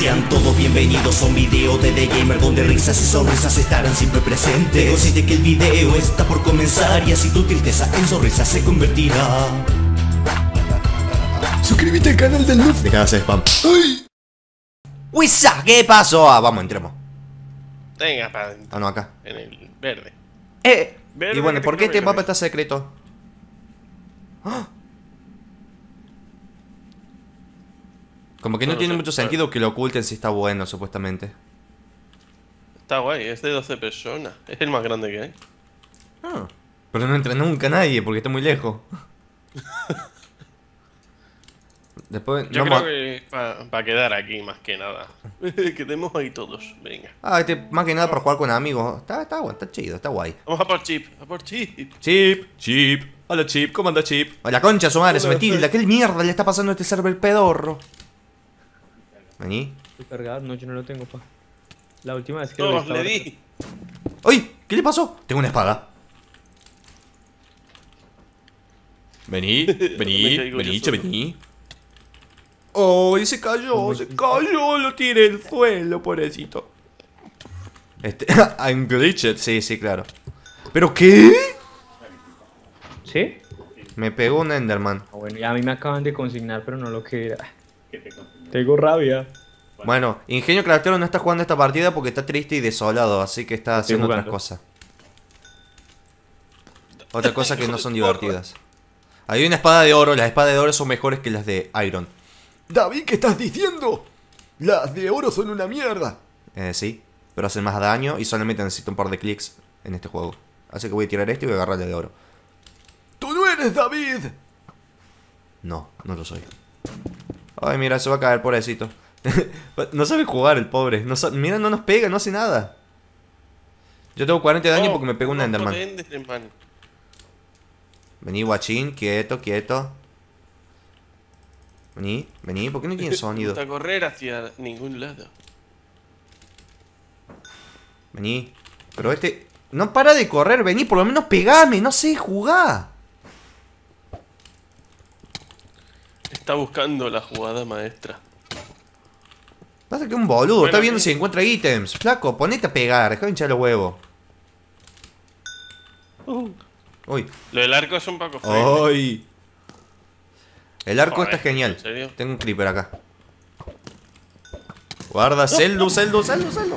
Sean todos bienvenidos a un video de The Gamer donde risas y sonrisas estarán siempre presentes Consciente que el video está por comenzar y así tu tristeza en sonrisa se convertirá Suscríbete al canal del Noob. Deja de hacer spam. ¡Ay! ¡Wisa! ¿Qué pasó? Ah, vamos, entremos. Venga, para Ah, no, acá. en el verde. Eh. Verde y bueno, ¿por qué este mapa está secreto? ¡Ah! Como que no tiene sé, mucho a sentido que lo oculten si está bueno, supuestamente. Está guay, es de 12 personas. Es el más grande que hay. Ah, Pero no entra nunca nadie porque está muy lejos. Después Yo creo a- que para quedar aquí más que nada. Quedemos ahí todos. Venga. Ah, este más que nada para jugar con amigos. Está, está, está chido, está guay. Vamos a por chip, a por chip. Chip, Chip. Hola Chip, ¿cómo anda Chip? Hola concha su madre, se me tilda. ¿Qué mierda le está pasando a este server pedorro? Vení. Estoy cargado, no, yo no lo tengo, pa. La última vez que No, lo le di. ¡Ay! ¿Qué le pasó? Tengo una espada. Vení, vení, vení, vení. ¡Ay, se cayó! ¡Se cayó! Lo tiré el suelo, pobrecito. Este. I'm glitched, sí, sí, claro. ¿Pero qué? ¿Sí? Me pegó un Enderman. Ah, bueno, y a mí me acaban de consignar, pero no lo que era. Tengo rabia. Bueno, Ingenio Craftero no está jugando esta partida porque está triste y desolado, así que está haciendo otras cosas. Otras cosas que no son divertidas. Hay una espada de oro, las espadas de oro son mejores que las de Iron. David, ¿qué estás diciendo? Las de oro son una mierda. Eh, sí, pero hacen más daño y solamente necesito un par de clics en este juego. Así que voy a tirar este y voy a agarrar la de oro. ¡Tú no eres David! No, no lo soy. Ay, mira, se va a caer, pobrecito. no sabe jugar el pobre. No mira, no nos pega, no hace nada. Yo tengo 40 de daño porque me pegó un Enderman. de Enderman. Vení, guachín, quieto, quieto. Vení, vení, ¿por qué no tiene sonido? A correr hacia ningún lado. Vení. Pero este. No para de correr, vení, por lo menos pegame, no sé, jugá. Está buscando la jugada maestra. Pasa que un boludo, está viendo si encuentra ítems. Flaco, ponete a pegar, dejá de hinchar los huevos. Uy, Lo del arco es un poco feo. uy. El arco Joder, está genial. ¿en serio? Tengo un creeper acá. Guarda, Zeldu, Zeldu, Zeldu, Zeldu.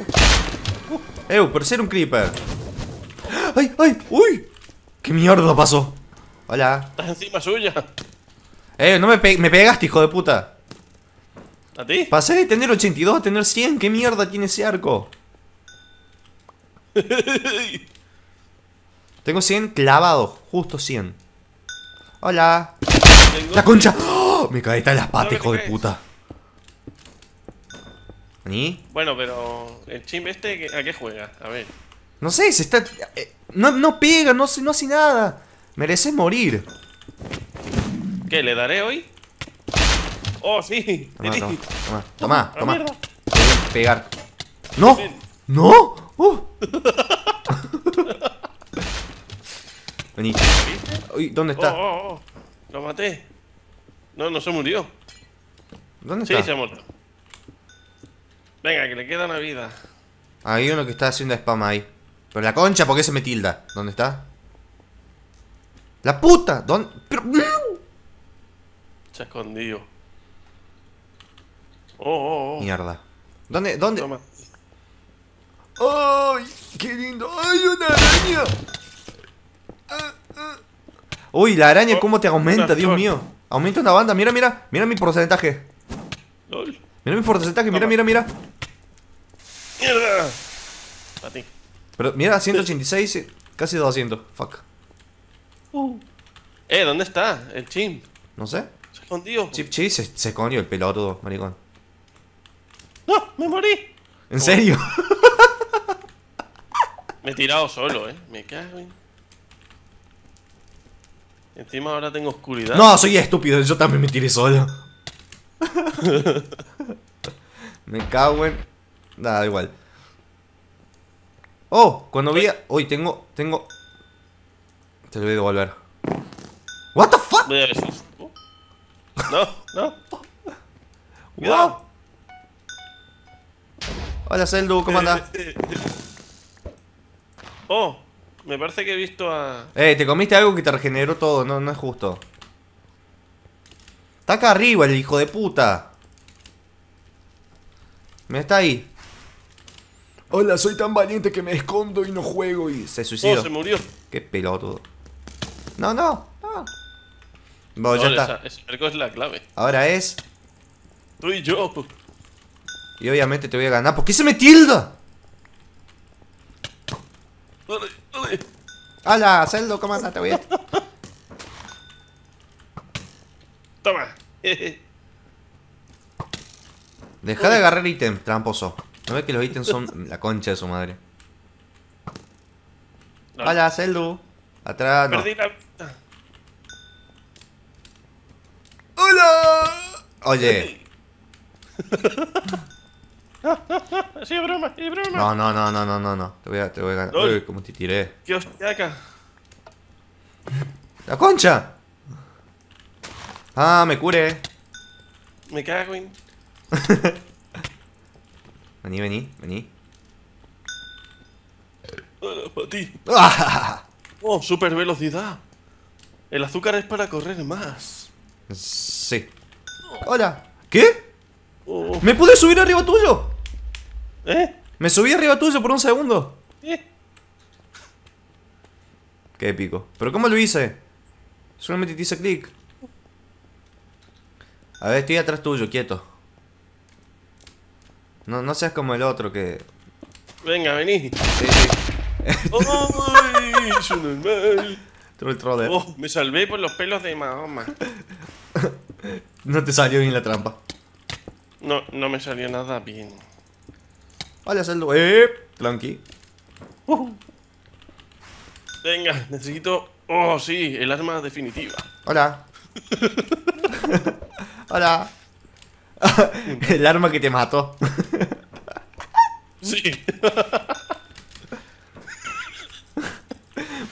Ew, pero si era un creeper. ¡Ay, ay! ¡Uy! ¿Qué mierda pasó? Hola. Estás encima suya. Eh, no me, pe- me pegaste, hijo de puta. ¿A ti? Pasé de tener 82 a tener 100. ¿Qué mierda tiene ese arco? Tengo 100 clavados, justo 100. Hola. Tengo- ¡La concha! ¡Oh! Me caí en las patas, hijo de ¿qué puta. ¿Vení? Bueno, pero el chimp este, ¿qué- ¿a qué juega? A ver. No sé, se está. eh, no, no pega, no, no hace nada. Mereces morir. ¿Qué? ¿Le daré hoy? Oh, sí. Toma, toma, toma, toma, ¡A toma. mierda! Te voy a Pegar. ¡No! ¡No! ¡Uh! Vení. Uy, ¿dónde Oh, está? oh, oh. Lo maté. No, no se murió. ¿Dónde Sí, está? se ha muerto. Venga, que le queda una vida. Hay uno que está haciendo spam ahí. Pero la concha, ¿por qué se me tilda? ¿Dónde está? ¡La puta! ¿Dónde? Pero... Se ha escondido. Oh, oh, oh. Mierda. ¿Dónde? ¿Dónde? Toma. ¡Ay! ¡Qué lindo! ¡Ay, una araña! Uy, la araña, Oh, ¿cómo te aumenta? Dios mío. Aumenta una banda. Mira, mira. Mira mi porcentaje. Mira mi porcentaje. Mira, mira, mira. ¡Mierda! A ti. Pero mira, 186, eh, casi 200. Fuck. Eh, ¿dónde está? El chimp. No sé. Se ha escondido. Chip Chi se, se escondió el pelotudo, maricón. ¡No! ¡Me morí! ¿En serio? Me he tirado solo, eh. Me cago en. Encima ahora tengo oscuridad. No, soy estúpido. Yo también me tiré solo. me cago en... Nada, da igual. Oh, cuando vi... Uy, tengo... Tengo... Te lo voy a devolver. What the fuck? Voy a ver si. Oh. No, no. Wow. Hola, Zeldu, ¿cómo andás? Oh, me parece que he visto a. Eh, te comiste algo que te regeneró todo, no, no es justo. Está acá arriba el hijo de puta. Me está ahí. Hola, soy tan valiente que me escondo y no juego y... Se Oh, suicidó. se murió. Qué pelotudo. No, no, no. Bueno, ya Vale, está. esa- arco es la clave. Ahora es. Tú y yo. Y obviamente te voy a ganar. ¿Por qué se me tilda? Dale, dale. Hola, Zeldo, ¿cómo andas? Te voy a. Toma. Deja de agarrar ítem, tramposo. ¿No ves que los ítems son la concha de su madre? No, Hola, Zeldu. Atrás, no. Perdí la vista. ¡Hola! Oye. Sí, es broma, es broma. No, no, no, no, no, no, no. Te voy a, te voy a ganar. Uy, cómo te tiré. ¡Qué hostiaca! ¡La concha! Ah, me curé. Me cago en. Vení, vení, vení. Hola, para ti. ¡Ah! Oh, super velocidad. El azúcar es para correr más. Sí. Hola. ¿Qué? Oh, ¿Me pude subir arriba tuyo? ¿Eh? Me subí arriba tuyo por un segundo. ¿Eh? Qué épico. ¿Pero cómo lo hice? Solamente te hice clic. A ver, estoy atrás tuyo, quieto. No, no seas como el otro que... Venga, vení. Sí, sí. ¡Ay! Su normal. Troll troller. Oh, me salvé por los pelos de Mahoma. No te salió bien la trampa. No, no me salió nada bien. Hola, Zeldo. Eh, tranqui. Venga, necesito. Oh, sí, el arma definitiva. Hola. Hola. el arma que te mató. Sí.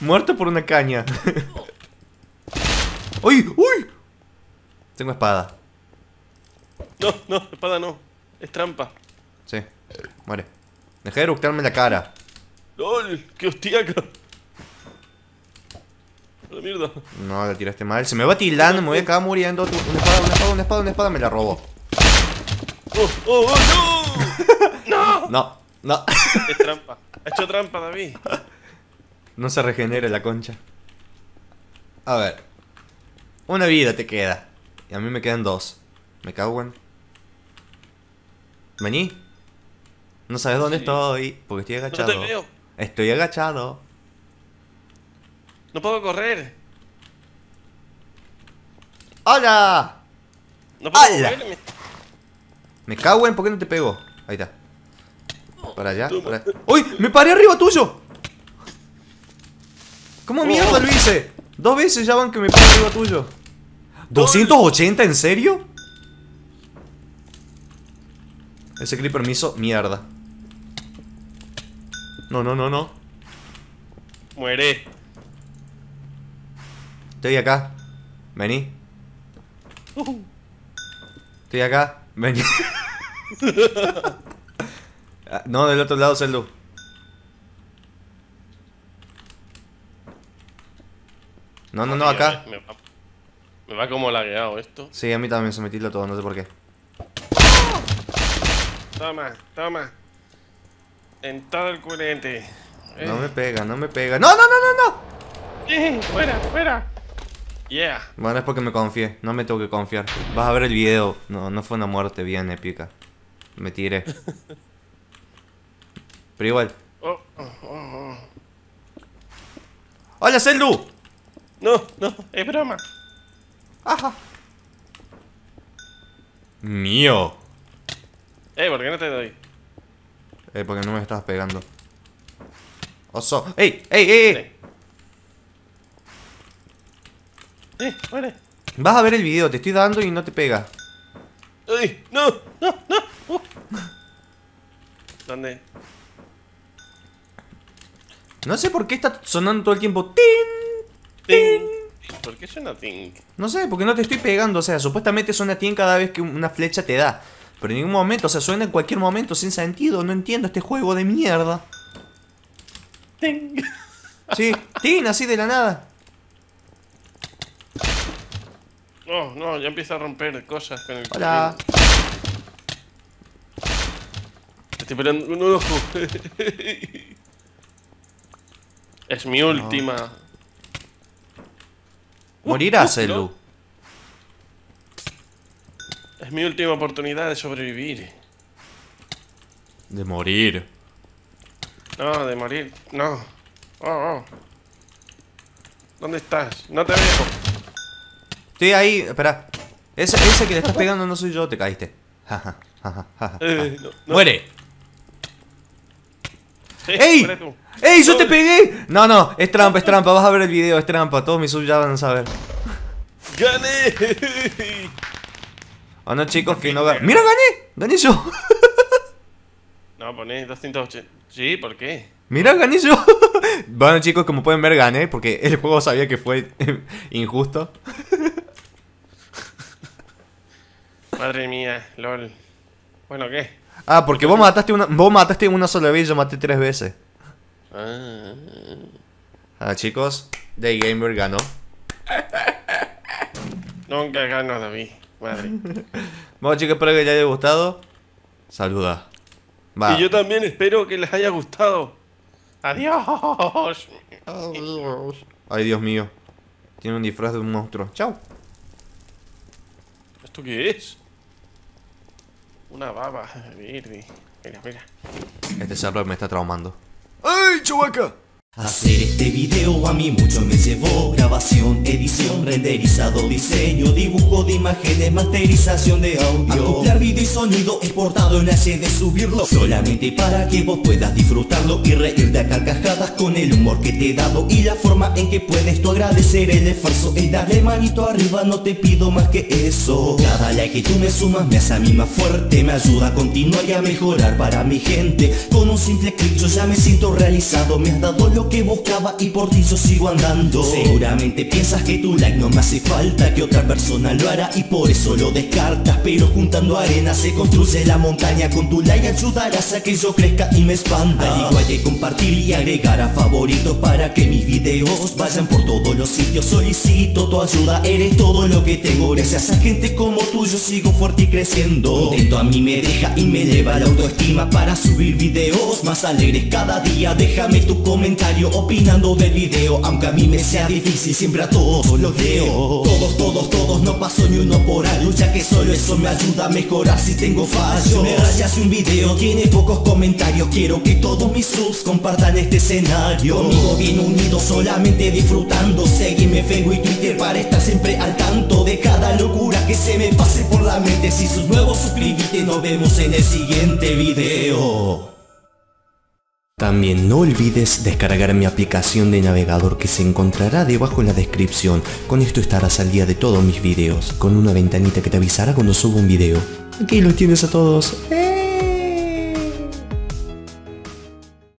Muerto por una caña. ¡Uy! ¡Uy! Tengo espada. No, no, espada no. Es trampa. Muere. Dejé de eructarme la cara. ¡Lol! ¡Qué hostiaca! A la mierda. No, la tiraste mal. Se me va tildando, me voy a acabar muriendo. Una espada, una espada, una espada, una espada, me la robó. ¡Oh, oh, oh, no! ¡No! No, no. Es trampa. Ha hecho trampa, David. No se regenera la concha. A ver. Una vida te queda. Y a mí me quedan dos. Me cago en. Vení. No sabes dónde Sí. estoy. Porque estoy No agachado. te veo. Estoy agachado. No puedo correr. ¡Hola! No puedo ¡Hala! Me cago en, ¿por qué no te pego? Ahí está. Para allá, Toma. para allá. ¡Uy! ¡Me paré arriba tuyo! ¿Cómo mierda lo hice? Dos veces ya van que me paré arriba tuyo. ¿280? ¿En serio? Ese creeper me hizo mierda. No, no, no, no. Muere. Estoy acá. Vení. Estoy acá. Vení. No, del otro lado, Zeldu. No, no, no, acá. Me va, me va como lagueado esto. Sí, a mí también se me tilda todo, no sé por qué. Toma, toma. En todo el culete. Eh. No me pega, no me pega. ¡No, no, no, no, no! Eh, fuera, fuera. Yeah. Bueno, es porque me confié. No me tengo que confiar. Vas a ver el video. No, no fue una muerte bien épica. Me tiré. Pero igual. Oh, oh, oh, oh. ¡Hola, Zeldu! No, no, es broma. ¡Ajá! Mío. Eh, ¿por qué no te doy? Eh, porque no me estabas pegando. Oso. ¡Ey! ¡Ey! ¡Ey! ey! Eh, muere. Vas a ver el video, te estoy dando y no te pega. ¡Ay! ¡No! ¡No! ¡No! Uh. ¿Dónde? No sé por qué está sonando todo el tiempo. ¡Tin! ¡Ting! ¿Por qué suena ting? No sé, porque no te estoy pegando. O sea, supuestamente suena tin cada vez que una flecha te da. Pero en ningún momento, o sea, suena en cualquier momento sin sentido. No entiendo este juego de mierda. Ting. Sí, tin, así de la nada. No, no, ya empieza a romper cosas con el Hola. Estoy esperando un ojo. es mi última. Morirás, Uh, uh, Elu. no. Es mi última oportunidad de sobrevivir. De morir. No, de morir. No. Oh, oh. ¿Dónde estás? No te veo. Estoy ahí, espera. Ese, ese que le estás pegando no soy yo, te caíste. Jaja, jaja, jaja. Eh, no, no. ¡Muere! Sí, ¡Ey! ¡Ey, yo te pegué! No, no, es trampa, es trampa. Vas a ver el video, es trampa. Todos mis subs ya van a saber. ¡Gané! ¿O no, chicos? Que no gané. ¡Mira, gané! ¡Gané yo! No, poné 280. Sí, ¿por qué? ¡Mira, gané yo! bueno, chicos, como pueden ver, gané. Porque el juego sabía que fue injusto. Madre mía, lol. Bueno, ¿qué? Ah, porque vos mataste una, vos mataste una sola vez y yo maté tres veces. Ah, Ah, chicos, Day Gamer ganó. nunca gano David. Madre. Bueno, chicos, espero que les haya gustado. Saluda. Va. Y yo también espero que les haya gustado. Adiós. Ay, Dios mío. Tiene un disfraz de un monstruo. Chao. ¿Esto qué es? Una baba verde. Mira, mira. Este cerro me está traumando. ¡Ay, Chewbacca! Hacer este video a mí mucho me llevó Grabación, edición, renderizado, diseño Dibujo de imágenes, masterización de audio. Acoplar video y sonido exportado en HD Subirlo solamente para que vos puedas disfrutarlo Y reírte a carcajadas con el humor que te he dado Y la forma en que puedes tú agradecer el esfuerzo Y darle manito arriba, no te pido más que eso. Cada like que tú me sumas me hace a mí más fuerte Me ayuda a continuar y a mejorar para mi gente. Con un simple clic yo ya me siento realizado Me has dado lo que buscaba y por ti yo sigo andando. Seguramente piensas que tu like no me hace falta Que otra persona lo hará y por eso lo descartas. Pero juntando arena se construye la montaña Con tu like ayudarás a que yo crezca y me expanda. Al igual que compartir y agregar a favoritos Para que mis videos vayan por todos los sitios. Solicito tu ayuda, eres todo lo que tengo. Gracias a gente como tú yo sigo fuerte y creciendo. Contento a mí me deja y me eleva la autoestima Para subir videos más alegres cada día. Déjame tu comentario opinando del video Aunque a mí me sea difícil siempre a todos los leo Todos, todos, todos, no paso ni uno por algo Ya que solo eso me ayuda a mejorar si tengo fallos. Me rayas un video, tiene pocos comentarios Quiero que todos mis subs compartan este escenario. Conmigo bien unidos, solamente disfrutando Seguime Facebook y Twitter para estar siempre al tanto De cada locura que se me pase por la mente. Si sos nuevo suscríbete, nos vemos en el siguiente video también no olvides descargar mi aplicación de navegador que se encontrará debajo en la descripción. Con esto estarás al día de todos mis videos, con una ventanita que te avisará cuando subo un video. Aquí los tienes a todos. ¡Eh!